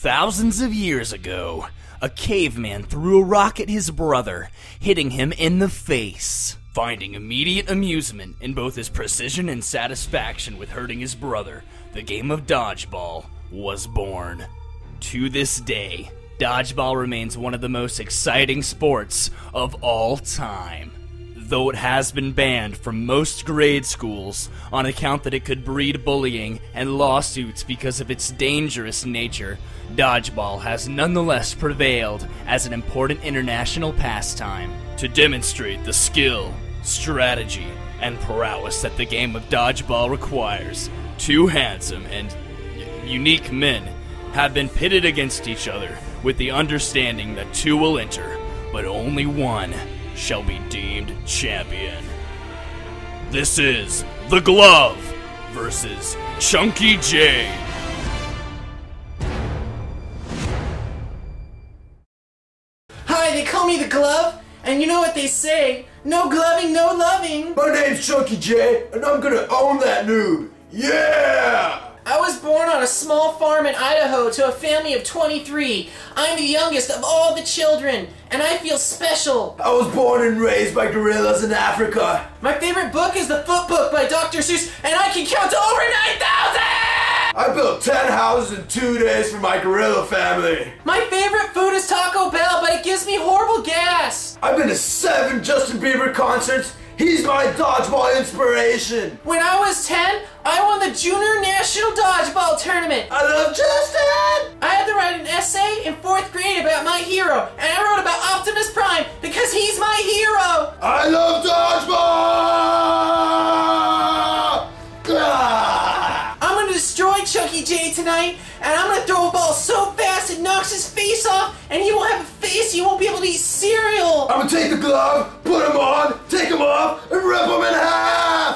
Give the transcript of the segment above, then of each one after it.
Thousands of years ago, a caveman threw a rock at his brother, hitting him in the face. Finding immediate amusement in both his precision and satisfaction with hurting his brother, the game of dodgeball was born. To this day, dodgeball remains one of the most exciting sports of all time. Though it has been banned from most grade schools on account that it could breed bullying and lawsuits because of its dangerous nature, dodgeball has nonetheless prevailed as an important international pastime. To demonstrate the skill, strategy, and prowess that the game of dodgeball requires, two handsome and unique men have been pitted against each other with the understanding that two will enter, but only one shall be deemed champion. This is The Glove versus Chunky J. Hi, they call me the glove, and you know what they say no gloving, no loving. My name's Chunky J, and I'm gonna own that noob. Yeah! I was born on a small farm in Idaho to a family of 23. I'm the youngest of all the children, and I feel special. I was born and raised by gorillas in Africa. My favorite book is The Foot Book by Dr. Seuss, and I can count to over 9,000! I built 10 houses in two days for my gorilla family. My favorite food is Taco Bell, but it gives me horrible gas. I've been to seven Justin Bieber concerts. He's my dodgeball inspiration. When I was 10, I won the Junior Tournament. I love Justin! I had to write an essay in fourth grade about my hero, and I wrote about Optimus Prime because he's my hero. I love dodgeball! Ah! I'm gonna destroy Chucky J tonight, and I'm gonna throw a ball so fast it knocks his face off, and he won't have a face, he won't be able to eat cereal. I'm gonna take the glove, put him on, take him off, and rip him in half!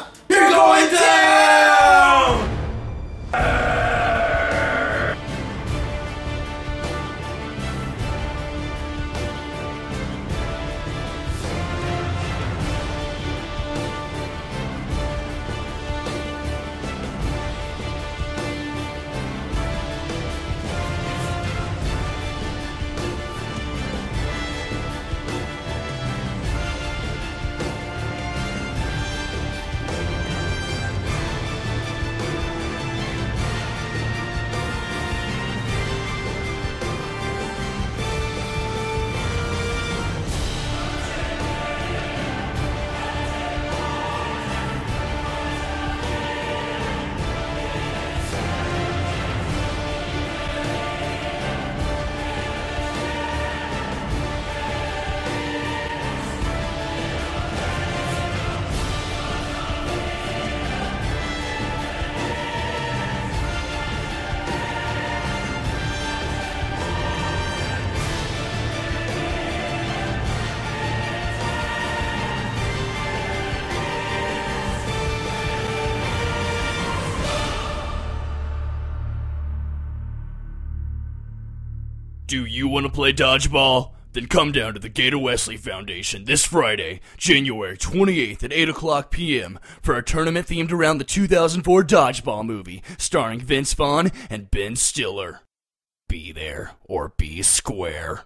Do you want to play dodgeball? Then come down to the Gator Wesley Foundation this Friday, January 28th at 8 o'clock p.m. for a tournament themed around the 2004 Dodgeball movie starring Vince Vaughn and Ben Stiller. Be there or be square.